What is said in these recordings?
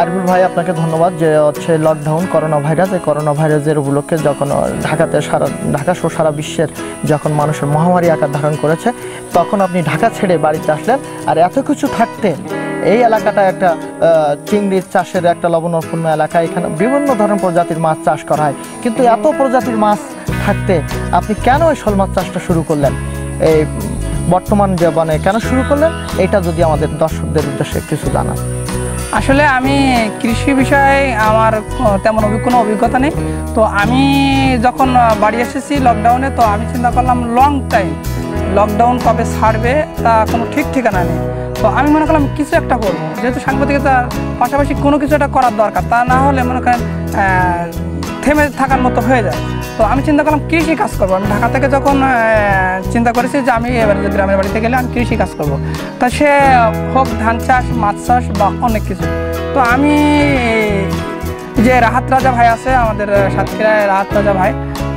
আরিফুল ভাই, আপনাকে ধন্যবাদ যে হচ্ছে লকডাউন করোনা ভাইরাস এই করোনা ভাইরাসের উপলক্ষে যখন ঢাকাতে সারা, ঢাকা সহ সারা বিশ্বের যখন মানুষের মহামারী আকার ধারণ করেছে, তখন আপনি ঢাকা ছেড়ে বাড়িতে আসলেন। আর এত কিছু থাকতে, এই এলাকাটা একটা চিংড়ির চাষের একটা লবণপূর্ণ এলাকা, এখানে বিভিন্ন ধরনের প্রজাতির মাছ চাষ করা হয়। কিন্তু এত প্রজাতির মাছ থাকতে আপনি কেন এই শোল মাছ চাষটা শুরু করলেন? এই বর্তমান জীবনে কেন শুরু করলেন? এটা যদি আমাদের দর্শকদের উদ্দেশ্যে কিছু জানান। আসলে আমি কৃষি বিষয়ে আমার তেমন কোনো অভিজ্ঞতা নেই। তো আমি যখন বাড়ি এসেছি লকডাউনে তো আমি চিন্তা করলাম লং টাইম লকডাউন কবে ছাড়বে তা কোনো ঠিক ঠিকানা নেই। তো আমি মনে করলাম কিছু একটা করব যেহেতু সাংবাদিকতার পাশাপাশি কোনো কিছু একটা করার দরকার, তা না হলে মনে করেন থেমে থাকার মতো হয়ে যায়। তো আমি চিন্তা করলাম, কৃষি কাজ করব। আমি ঢাকা থেকে যখন চিন্তা করেছি যে আমি এবার গ্রামের বাড়িতে গেলে আমি কৃষি কাজ করব। তা সে হোক ধান চাষ, মাছ চাষ বা অনেক কিছু। তো আমি যে রাহাত রাজা ভাই আছে আমাদের সাতক্ষীরায় রাহাত রাজা ভাই।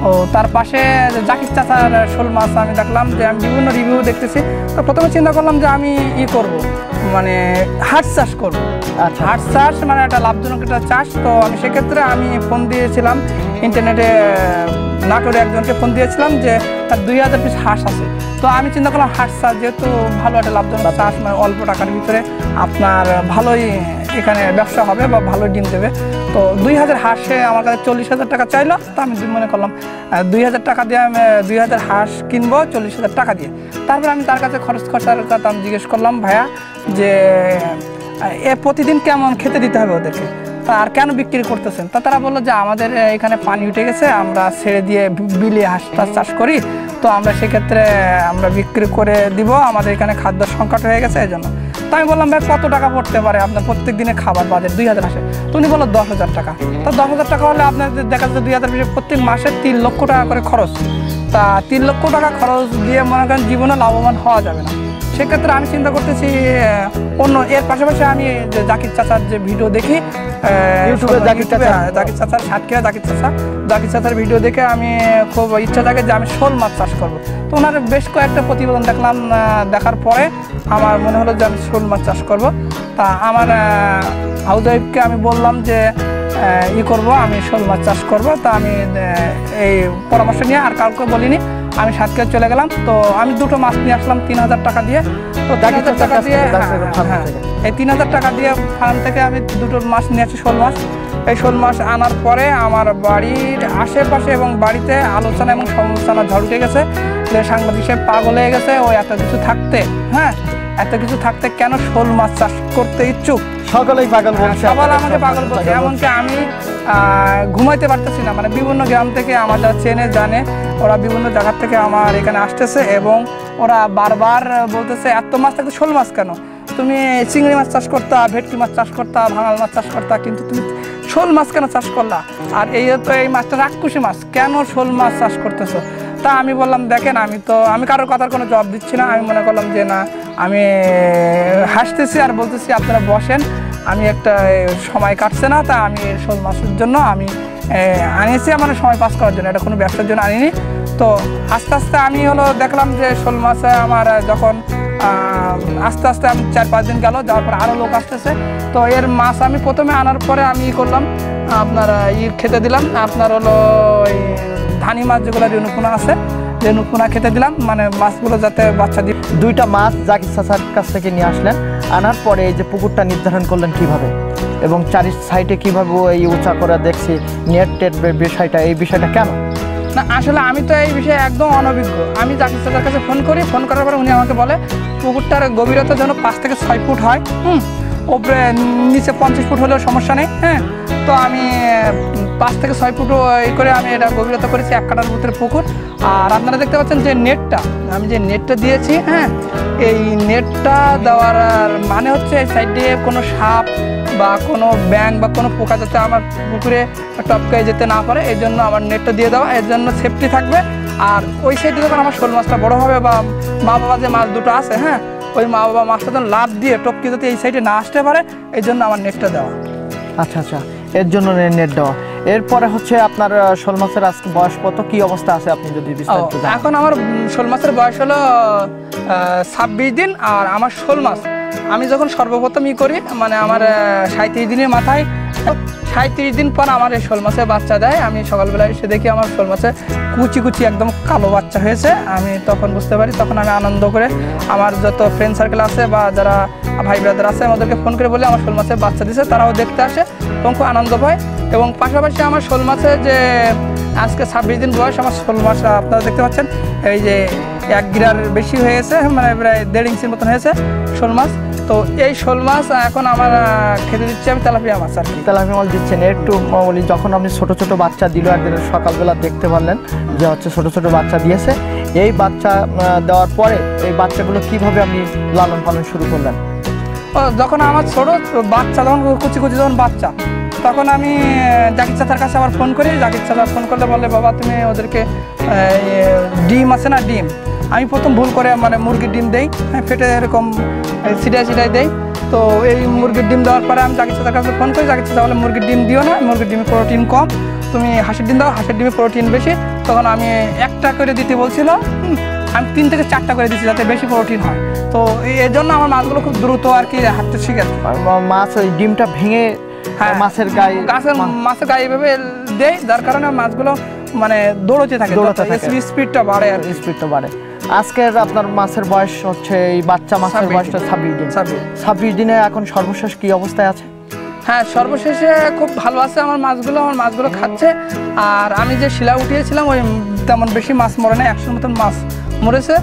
ও তার পাশে জাকির চাচার শোল মাছ আমি দেখলাম যে আমি বিভিন্ন রিভিউ দেখতেছি। তো প্রথমে চিন্তা করলাম যে আমি ই করব মানে হাট চাষ করব। আচ্ছা। হাট চাষ মানে একটা লাভজনক একটা চাষ। তো আমি সেক্ষেত্রে আমি ফোন দিয়েছিলাম ইন্টারনেটে নাটোরে একজনকে ফোন দিয়েছিলাম যে তার দুই হাজার পিস হাঁস আছে। তো আমি চিন্তা করলাম হাঁস চাষ যেহেতু ভালো একটা লাভজনক চাষ মানে অল্প টাকার ভিতরে আপনার ভালোই এখানে ব্যবসা হবে বা ভালো ডিম দেবে। তো দুই হাজার হাঁসে আমার কাছে চল্লিশ হাজার টাকা চাইলো তো আমি মনে করলাম দুই হাজার টাকা দিয়ে আমি দুই হাজার হাঁস কিনবো চল্লিশ হাজার টাকা দিয়ে। তারপর আমি তার কাছে খরচ খরচার কথা আমি জিজ্ঞেস করলাম ভাইয়া যে এ প্রতিদিন কেমন খেতে দিতে হবে ওদেরকে? তা আর কেন বিক্রি করতেছেন? তা তারা বলল যে আমাদের এখানে পানি উঠে গেছে আমরা ছেড়ে দিয়ে বিলে হাঁস চাষ করি তো আমরা সেক্ষেত্রে, আমরা বিক্রি করে দিব, আমাদের এখানে খাদ্য সংকট হয়ে গেছে, এই জন্য। তো আমি বললাম, ভাই, কত টাকা পড়তে পারে আপনার প্রত্যেক দিনে খাবার বাজেট? দুই হাজার আসে। তো উনি বলল, দশ হাজার টাকা। তো দশ হাজার টাকা হলে আপনাদের দেখা যাচ্ছে দুই হাজার প্রত্যেক মাসে তিন লক্ষ টাকা করে খরচ। তা তিন লক্ষ টাকা খরচ দিয়ে মনে করেন জীবনে লাভবান হওয়া যাবে না। সেক্ষেত্রে আমি চিন্তা করতেছি অন্য এর পাশাপাশি আমি যে জাকির চাচার যে ভিডিও দেখি ইউটিউবে জাকির চাচা। হ্যাঁ, জাকির চাচার সাতক্ষীরা জাকির চাচা। জাকির চাচার ভিডিও দেখে আমি খুব ইচ্ছা থাকে যে আমি শোল মাছ চাষ করব। তো ওনার বেশ কয়েকটা প্রতিবেদন দেখলাম দেখার পরে আমার মনে হলো যে আমি শোল মাছ চাষ করব। তা আমার হাউজাইফকে আমি বললাম যে ই করব আমি শোল মাছ চাষ করব। তা আমি এই পরামর্শ নিয়ে আর কাউকে বলিনি। আমি সাতক্ষীরা চলে গেলাম তো আমি দুটো মাছ নিয়ে আসলাম তিন হাজার টাকা দিয়ে। তো তিন হাজার টাকা দিয়ে হ্যাঁ, হ্যাঁ, থেকে। এই তিন হাজার টাকা দিয়ে ফার্ম থেকে আমি দুটো মাছ নিয়ে আসি শোল মাছ। এই শোল মাছ আনার পরে আমার বাড়ির আশেপাশে এবং বাড়িতে আলোচনা এবং সমালোচনা ঝড় উঠে গেছে যে সাংবাদিক সাহেব পাগল হয়ে গেছে ও এত কিছু থাকতে হ্যাঁ এত কিছু থাকতে কেন শোল মাছ চাষ করতে ইচ্ছুক? সকলেই পাগল হ্যাঁ, বলছে সবার আপনাদের আমাকে পাগল বলছে। এমনকি আমি ঘুমাইতে পারতেছি না। মানে বিভিন্ন গ্রাম থেকে আমার যারা চেনে জানে, ওরা বিভিন্ন জায়গা থেকে আমার এখানে আসতেছে এবং ওরা বারবার বলতেছে, এত মাছ থাকতে শোল মাছ কেন? তুমি চিংড়ি মাছ চাষ করতা, ভেটকি মাছ চাষ করতা, ভাঙাল মাছ চাষ করতা, কিন্তু তুমি শোল মাছ কেন চাষ করলা? আর এই তো এই মাছটা রাক্ষুসি মাছ, কেন শোল মাছ চাষ করতেছো? তা আমি বললাম, দেখেন, আমি তো, আমি কারোর কথার কোনো জবাব দিচ্ছি না। আমি মনে করলাম যে, না, আমি হাসতেছি আর বলতেছি, আপনারা বসেন আমি একটা সময় কাটছে না, তা আমি শোল মাছের জন্য আমি আনিয়েছি আমার সময় পাস করার জন্য, এটা কোনো ব্যবসার জন্য আনিনি। তো আস্তে আস্তে আমি হলো দেখলাম যে শোল মাছে আমার যখন আস্তে আস্তে আমি চার পাঁচ দিন গেল, যাওয়ার পর আরও লোক আসতেছে। তো এর মাছ আমি প্রথমে আনার পরে আমি ই করলাম, আপনার ই খেতে দিলাম, আপনার হলো ওই ধানি মাছ যেগুলো রেণুকুনা আছে রেণুকুনা খেতে দিলাম মানে মাছগুলো যাতে বাচ্চা দিয়ে দুইটা মাছ জাকির চাচার কাছ থেকে নিয়ে আসলেন। আনার পরে এই যে পুকুরটা নির্ধারণ করলেন কীভাবে? এবং চারি সাইডে কীভাবে এই উঁচা করে দেখছি নেট টেট বিষয়টা এই বিষয়টা কেন? না আসলে আমি তো এই বিষয়ে একদম অনভিজ্ঞ। আমি জাকির চাচার কাছে ফোন করি ফোন করার পরে উনি আমাকে বলে পুকুরটার গভীরতা যেন পাঁচ থেকে ছয় ফুট হয় হুম? ওপরে নিচে পঞ্চাশ ফুট হলেও সমস্যা নেই হ্যাঁ? তো আমি পাঁচ থেকে ছয় ফুট করে আমি এটা গভীরতা করেছি, এক কাটার ভিতরে পুকুর। আর আপনারা দেখতে পাচ্ছেন যে নেটটা, আমি যে নেটটা দিয়েছি হ্যাঁ এই নেটটা দেওয়ার মানে হচ্ছে এই সাইড কোনো সাপ বা কোনো ব্যাং বা কোনো পোকা যাতে আমার পুকুরে টপকায় যেতে না পারে, এই জন্য আমার নেটটা দিয়ে দেওয়া, এর জন্য সেফটি থাকবে। আর ওই সাইডে যখন আমার শোল মাছটা বড় হবে বা মা বাবা যে মাছ দুটো আছে হ্যাঁ ওই মা বাবা মাছটা যখন লাভ দিয়ে টপকে যাতে এই সাইডে না আসতে পারে, এই জন্য আমার নেটটা দেওয়া। আচ্ছা আচ্ছা এর জন্য নেট দেওয়া। এরপরে হচ্ছে আপনার শোল মাছের আজকে বয়স কত? কি অবস্থা আছে আপনি যদি বিস্তারিত এখন আমার শোল মাছের বয়স হলো ছাব্বিশ দিন আর আমার শোল মাছ। আমি যখন সর্বপ্রথম ই করি মানে আমার সাঁত্রিশ দিনের মাথায় সাঁত্রিশ দিন পর আমার এই শোল মাছে বাচ্চা দেয়। আমি সকালবেলা এসে দেখি আমার শোল মাছে কুচি কুচি একদম কালো বাচ্চা হয়েছে। আমি তখন বুঝতে পারি তখন আমি আনন্দ করে আমার যত ফ্রেন্ড সার্কেল আছে বা যারা ভাই ব্রাদার আছে, আমাদেরকে ফোন করে বলে আমার শোল মাছের বাচ্চা দিছে, তারাও দেখতে আসে। এবং খুব আনন্দ পায় এবং পাশাপাশি আমার শোল মাছে যে আজকে ছাব্বিশ দিন বয়স, আমার শোল মাছ আপনারা দেখতে পাচ্ছেন, এই যে এক গিরার বেশি হয়েছে মানে প্রায় দেড় ইঞ্চির মতন হয়েছে শোল মাছ। তো এই শোল মাছ এখন আমার খেতে দিচ্ছি আমি তেলাপিয়া মাছ আর কি। তেলাপি মাছ দিচ্ছেন। একটু বলি যখন আপনি ছোট ছোট বাচ্চা দিল, একদিন সকালবেলা দেখতে পারলেন যে হচ্ছে ছোট ছোট বাচ্চা দিয়েছে। এই বাচ্চা দেওয়ার পরে এই বাচ্চাগুলো কীভাবে আপনি লালন পালন শুরু করলেন? যখন আমার ছোট বাচ্চা যখন কুচি কুচি যখন বাচ্চা তখন আমি জাকির চাচার কাছে আবার ফোন করি। জাকির চাচা ফোন করলে বলে বাবা তুমি ওদেরকে ডিম আছে না ডিম? আমি প্রথম ভুল করে মানে মুরগির ডিম দেই হ্যাঁ, ফেটে এরকম সিটাই সিটাই দেই। তো এই মুরগির ডিম দেওয়ার পরে আমি জাকির চাচার কাছে ফোন করি। জাকির চাচা বলে মুরগির ডিম দিও না মুরগির ডিমে প্রোটিন কম তুমি হাঁসের ডিম দাও হাঁসের ডিমে প্রোটিন বেশি। তখন আমি একটা করে দিতে বলছিল হুম, আমি তিন থেকে চারটা করে দিচ্ছি যাতে বেশি প্রোটিন হয় তো এর জন্য আমার মাছগুলো খুব দ্রুত আর কি হাঁটতে শিখে মাছ ওই ডিমটা ভেঙে হ্যাঁ। মাছের গায়ে গাছের মাছের গায়ে এভাবে দেয় যার কারণে মাছগুলো মানে দৌড়তে থাকে দৌড়াতে থাকে। স্পিডটা বাড়ে আর স্পিডটা বাড়ে আজকের আপনার মাছের বয়স হচ্ছে এই বাচ্চা মাছের ছাব্বিশ বয়সটা ছাব্বিশ দিন। ছাব্বিশ দিনে এখন সর্বশেষ কি অবস্থায় আছে হ্যাঁ সর্বশেষে খুব ভালো আছে আমার মাছগুলো আমার মাছগুলো খাচ্ছে আর আমি যে শিলা উঠিয়েছিলাম ওই তেমন বেশি মাছ মরে না একশোর মতন মাছ মরেছে।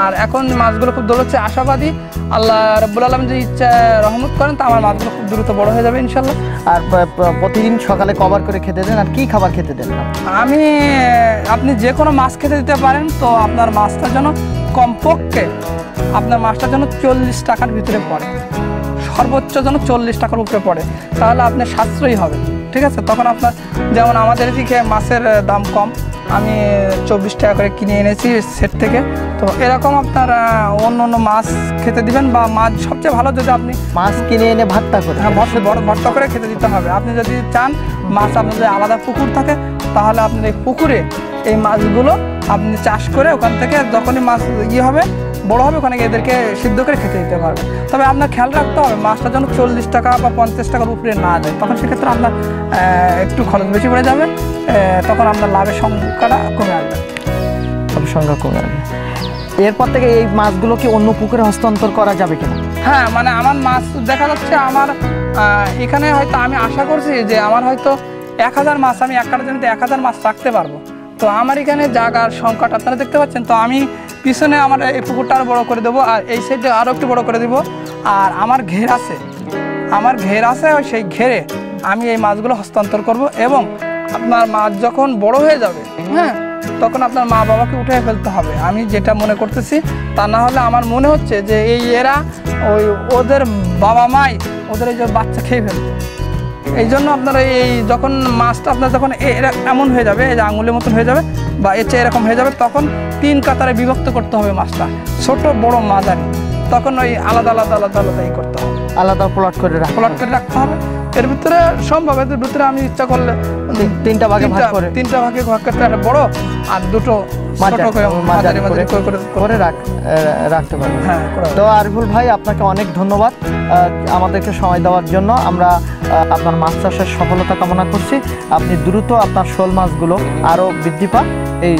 আর এখন মাছগুলো খুব দৌড়চ্ছে আশাবাদী। আল্লাহ রব্বুল আলম যে ইচ্ছা রহমত করেন তা আমার মাছগুলো খুব দ্রুত বড় হয়ে যাবে ইনশাল্লাহ আর প্রতিদিন সকালে কভার করে খেতে দেন আর কি খাবার খেতে দেন? আমি আপনি যে কোনো মাছ খেতে দিতে পারেন তো আপনার মাছটা যেন কমপক্ষে আপনার মাছটা যেন চল্লিশ টাকার ভিতরে পড়ে। সর্বোচ্চ যেন চল্লিশ টাকার উপরে পড়ে। তাহলে আপনার সাশ্রয়ী হবে ঠিক আছে? তখন আপনার যেমন আমাদের এদিকে মাছের দাম কম। আমি চব্বিশ টাকা করে কিনে এনেছি সেট থেকে। তো এরকম আপনার অন্য অন্য মাছ খেতে দিবেন বা মাছ সবচেয়ে ভালো যদি আপনি মাছ কিনে এনে ভাতটা করে। হ্যাঁ ভর্তা বড় ভর্তা করে খেতে দিতে হবে। আপনি যদি চান মাছ আপনার যদি আলাদা পুকুর থাকে তাহলে আপনি এই পুকুরে এই মাছগুলো আপনি চাষ করে ওখান থেকে যখনই মাছ ইয়ে হবে বড় হবে ওখানে এদেরকে সিদ্ধ করে খেতে দিতে পারবে। তবে আপনার খেয়াল রাখতে হবে মাছটা যেন চল্লিশ টাকা বা পঞ্চাশ টাকার উপরে না যায় তখন সেক্ষেত্রে আপনার একটু খরচ বেশি পড়ে যাবে তখন আপনার লাভের সংখ্যাটা কমে আসবে। সব সংখ্যা কমে আসবে। এরপর থেকে এই মাছগুলো কি অন্য পুকুরে হস্তান্তর করা যাবে কিনা? হ্যাঁ মানে আমার মাছ দেখা যাচ্ছে আমার এখানে হয়তো আমি আশা করছি যে আমার হয়তো এক হাজার মাছ আমি এক কাটা জমিতে এক হাজার মাছ রাখতে পারব। তো আমার এখানে জায়গার সংকট আপনারা দেখতে পাচ্ছেন তো আমি পিছনে আমার এই পুকুরটা আরও বড় করে দেবো, আর এই সাইডে আরও একটু বড় করে দেবো। আর আমার ঘের আছে। আমার ঘের আছে সেই ঘেরে আমি এই মাছগুলো হস্তান্তর করব এবং আপনার মাছ যখন বড় হয়ে যাবে হ্যাঁ তখন আপনার মা বাবাকে উঠে ফেলতে হবে। আমি যেটা মনে করতেছি, তা না হলে আমার মনে হচ্ছে যে এই এরা ওই ওদের বাবা মাই ওদের যে বাচ্চা খেয়ে ফেলবে। এই জন্য আপনার এই যখন মাছটা আপনার যখন এমন হয়ে যাবে, এই যে আঙুলের মতন হয়ে যাবে বা এর চেয়ে এরকম হয়ে যাবে, তখন তিন কাতারে বিভক্ত করতে হবে মাছটা। ছোট, বড়, মাঝারি। তখন ওই আলাদা আলাদা আলাদা আলাদাই করতে হবে। আলাদা প্লট করে রাখা প্লট করে রাখতে হবে। এর ভিতরে সম্ভব এর ভিতরে আমি ইচ্ছা করলে তিনটা ভাগে ভাগ করে। তিনটা ভাগে ভাগ করতে একটা বড় আর দুটো করে রাখতে পারবেন হ্যাঁ। তো আরিফুল ভাই আপনাকে অনেক ধন্যবাদ। আমাদেরকে সময় দেওয়ার জন্য। আমরা আপনার মাছ চাষের সফলতা কামনা করছি। আপনি দ্রুত আপনার শোল মাছগুলো আরও বৃদ্ধি পান। এই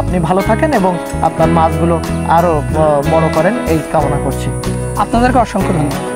আপনি ভালো থাকেন এবং আপনার মাছগুলো আরও বড় করেন এই কামনা করছি। আপনাদেরকে অসংখ্য ধন্যবাদ।